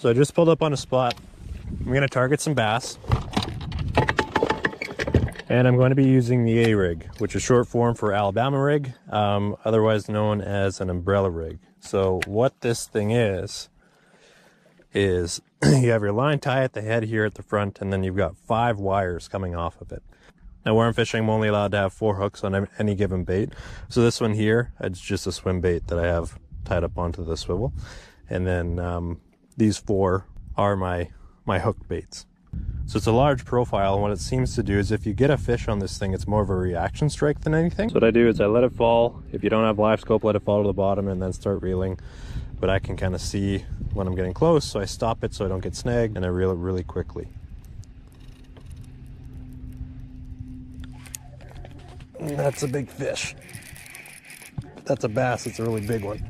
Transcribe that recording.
So I just pulled up on a spot. I'm gonna target some bass. And I'm going to be using the A-rig, which is short form for Alabama rig, um, otherwise known as an umbrella rig. So what this thing is, is you have your line tie at the head here at the front, and then you've got five wires coming off of it. Now where I'm fishing, I'm only allowed to have four hooks on any given bait. So this one here, it's just a swim bait that I have tied up onto the swivel. And then um, these four are my, my hook baits. So it's a large profile and what it seems to do is if you get a fish on this thing, it's more of a reaction strike than anything. So what I do is I let it fall. If you don't have LiveScope, let it fall to the bottom and then start reeling. But I can kind of see when I'm getting close, so I stop it so I don't get snagged and I reel it really quickly. That's a big fish. That's a bass, it's a really big one.